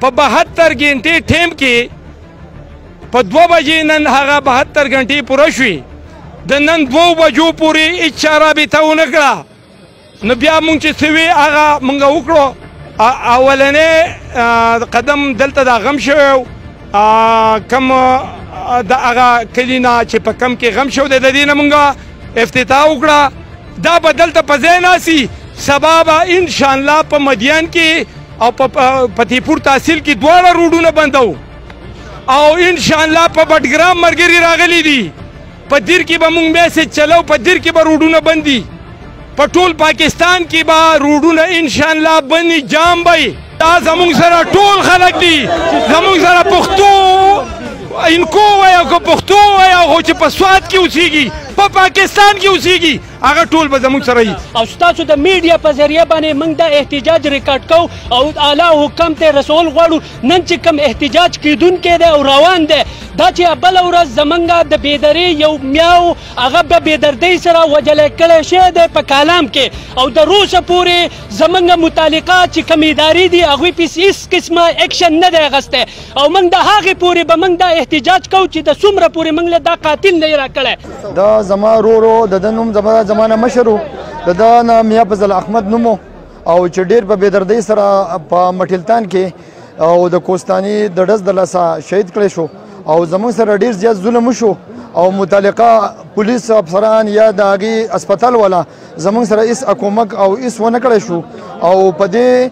په 72 غنټې ټیم کې په 2 بجې نن هغه 72 غنټې پوره شوې د نن 2 بجو پورې هیڅ رابطه ونه کړه نو بیا مونږ چې سوي هغه مونږ وکړو اولنې قدم دلته دا غم شوی کم د هغه کلینا چې په کم کې غم شو د دې نه مونږه افتتاح وکړه دا به دلته په ځای ناسي سبا به ان شاء الله په مدین کې او په فتحپور تحصیل کې دواړه روډونه بندو او ان شاء الله په بټګرام مرګري راغلي دي په دیر کې به مونږ به سه چلو په دیر کې به روډونه بندي په ټول پاکستان کې به روډونه ان شاء الله بني جام به دا زمونږ سره ټول خلک دي زمونږ سره پښتو انکو وای او پښتو وای او چې په سواد کې اوسېږي په پاکستان کې اوسېږي هغه ټول به زموږ سره وي او ستاسو د میډیا په ذریعه باندې موږ دا احتجاج ریکارډ کوو او اعلی حکم ته رسول غواړو نن چې کوم احتجاج کیدونکی دی او روان دی دا چې بل ورځ زمونږ د بېدرې یو میاو هغه به بېدردۍ سره وجلی کړی شی دی په کالام کې او د روسه پورې زمونږ متعلقه چې کوم ادارې دي هغوی پس هیڅ قسمه اکشن نه دی اخیستی او موږ د هغې پورې به موږ دا احتجاج کوو چې د څومره پورې موږ له دا قاتل نه یې راکړی دا زما ورور و د ده نوم زما زمانه مشر و د ده نه میا فضل احمد نوم او چې ډېر په بېدردۍ سره په مټلتان کې او د کوستاني د ډز د لاسه شهید کړی شو او زموږ سره ډېر زیات ظلم وشو او متعلقه پولیس افسران یا د هغې اسپتال والا زمونږ سره هیڅ اکومک او هیڅ ونه کړی شو او په دې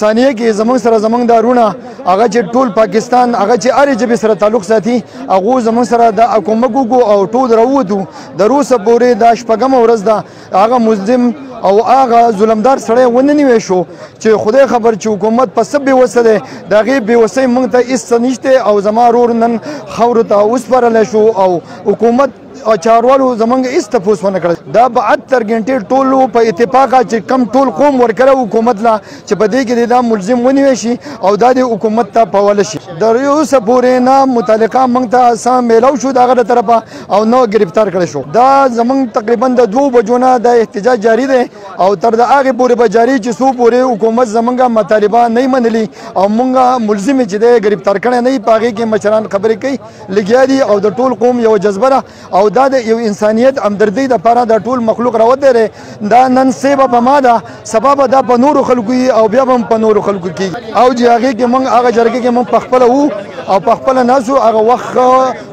ثانیه کې زمونږ سره زمونږ دا رونه هغه چې ټول پاکستان هغه چې ارې جبې سره تعلق ساتي هغه زمونږ سره د اکومک وګو او ټول راووتو د روسه پورې دا شپږم ورځ ده هغه مزدم او هغه ظلمدار سړی ونه نیوي شو چې خدای خبر چې حکومت په سب به وسله دا غي به وسې مونږ ته هیڅ نشته او زما رور نن خور ته اوس پرل شو او حکومت او چاروالو زمونږ هیڅ تپوس ونه کړل دا به اتر ګنټې ټول په اتفاق چې کم ټول قوم ورکړه حکومت لا چې په دې کې دا ملزم ونیوي شي او دا د حکومت ته پول شي د یو سپورې نه متعلقه مونږ ته سم میلاو شو دغه له طرفه او نو گرفتار کړی شو دا زمونږ تقریبا د دوه بجو نه د احتجاج جاری دی او تر د هغه پورې به جاری چې سو پورې حکومت زمونږ مطالبه نه منلي او مونږ ملزم چې د گرفتار کړي نه پاږي کې مشران خبرې کوي لګیا دي او د ټول قوم یو جذبه ده او دا د یو انسانیت همدردۍ لپاره د ټول مخلوق راوتی دی دا نن سبا په ما ده سبا به دا په نورو خلکو وي او بیا به هم په نورو خلکو کېږي او چې هغې کې موږ هغه جرګې کې موږ پخپله وو او پخپله ناست وو هغه وخت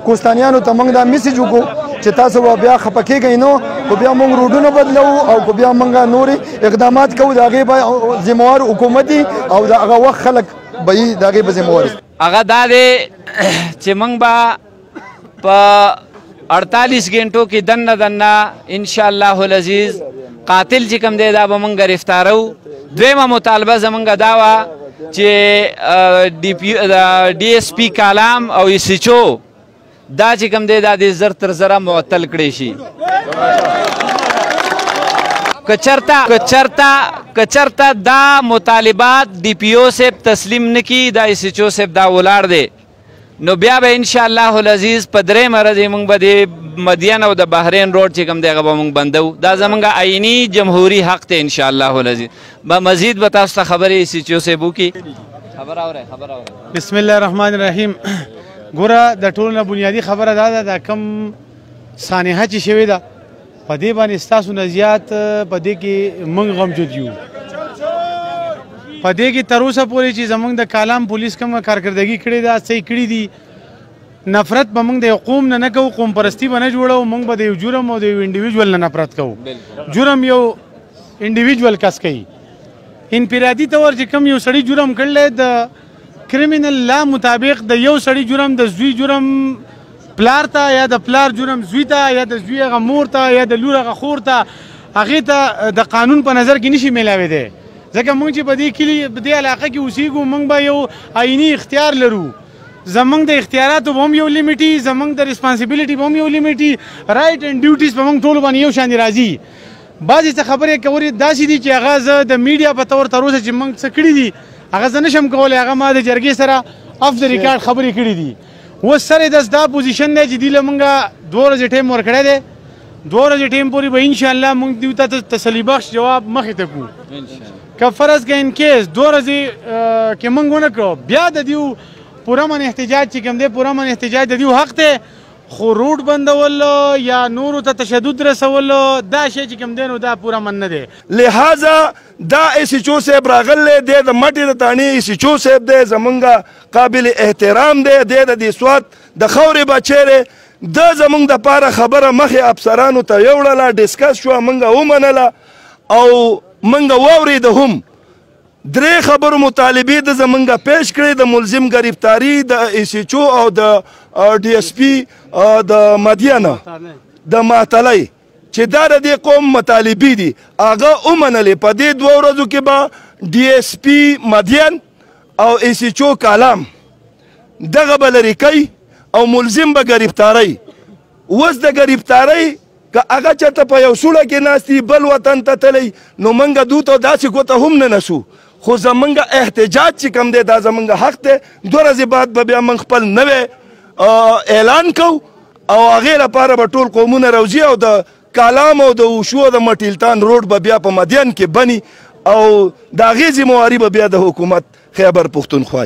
کوستانیانو ته موږ دا میسج وکړو چې تاسو به بیا خفه کېږئ نو خو بیا موږ روډونه بدلوو او خو بیا موږ نورې اقدامات کوو د هغې به ذمهوار حکومت او د هغه وخت خلک به یې د هغې به ذمهوار هغه دا دی چې موږ به په 48 غنټو کې دنه دنه ان شاء الله العزیز قاتل چې کوم دی دا به موږ گرفتارو دویمه مطالبه زمونږ دا وه چې ډي اس پي کالام او ایسیچو دا چې کوم دی دا دې زر تر زره معطل کړی شي کچرتا کچرتا کچرتا دا مطالبات ډي پي او سیب تسلیم نکی دا ایس ایچ او سیب دا ولار دی نو بیا به ان شاء الله العزیز په درې مرز موږ به د مدین او د بحرین روډ چې کوم دی هغه به موږ بندو دا زمونږ عیني جمهوریت حق ته ان شاء الله العزیز به مزید به تاسو ته خبرې ایسی چې اوسې بو کی خبر اوره خبر اوره بسم الله الرحمن الرحیم ګوره د ټولو نه بنیادي خبره دا ده دا کم سانحه چې شوې ده په دې باندې ستاسو نه زیات په دې کې موږ غمجن یو په دې کې تر اوسه پورې چې زموږ د کالام پولیس کومه کارکردګي کړې ده صحیح کړې دي نفرت به موږ د یو قوم نه نه کوو قوم پرستی به نه جوړو موږ به د یو جرم او د یو انډیویجول نه نفرت کوو جرم یو انډیویجول کس کوي انفرادي تور چې کم یو سړی جرم کړل د کریمینل لا مطابق د یو سړی جرم د زوی جرم پلار ته یا د پلار جرم زوی ته یا د زوی غ مور ته یا د لور غ خور ته هغه ته د قانون په نظر کې نشي ملاوي دی ځکه موږ چې په دې کلی په دې علاقه کې اوسېږو موږ به یو آئینی اختیار لرو زمونږ د اختیاراتو به هم یو لیمیټ وي، زمونږ د ریسپانسیبیلیټي به هم یو لیمیټ وي، رایټ اینډ ډیوټیز په مونږ ټولو باندې یو شان راځي. بعضې څه خبرې کورې داسې دي چې هغه زه د میډیا په طور تر اوسه چې مونږ څه کړي دي هغه زه نشم کولی، هغه ما د جرګې سره اف د ریکارډ خبرې کړي دي. اوس سر دست دا پوزیشن دی چې دوی له مونږه دوه ورځې ټایم ورکړی دی، دوه ورځې ټیم پورې به ان شاء الله موږ دیو ته تسلی بخش جواب مخې ته کوو ان شاء الله که فرض که ان کیس دوه ورځې کې موږ ونه کړو بیا د دیو پوره من احتجاج چې کوم دی پوره من احتجاج د دیو حق دی خو روډ بندول یا نورو ته تشدد رسول دا شی چې کوم دی نو دا پوره من نه دی لهذا دا ایس ایچ او صاحب راغلی دی د مټې د تاڼې ایس ایچ او صاحب دی زمونږ قابل احترام دی دی د دې سوات د خاورې بچی دی ده زمونږ د پاره خبره مخې افسرانو ته یوړله ډیسکس شو مونږ ومنله او مونږ واورید هم درې خبرو مطالبه د زمونږ پیش کړې د ملزم گرفتاری د ایس ایچ او او د ډي اس پی د مدینه د ماتلای چې دا د دې قوم مطالبه دي هغه ومنلې په دې دوه ورځو کې به ډي اس پی مدین او ایسیچو کالام دغه به لرې کوي او ملزم به ګرفتاروي اوس د ګرفتارۍ که هغه چېرته په یو سوړه کې ناست دي بل وطن ته تللی نو موږ دوی ته داسې ګوته هم نه نسو خو زمونږ احتجاج چې کوم دی دا زمونږ حق دی دوه ورځې بعد به بیا موږ خپل نوی اعلان کوو او هغې لپاره به ټول قومونه روځي او د کالام او د اوشو او د مټیلتان روډ به بیا په مدین کې بني او د هغې ذمه واري به بیا د حکومت خیبر پښتونخوا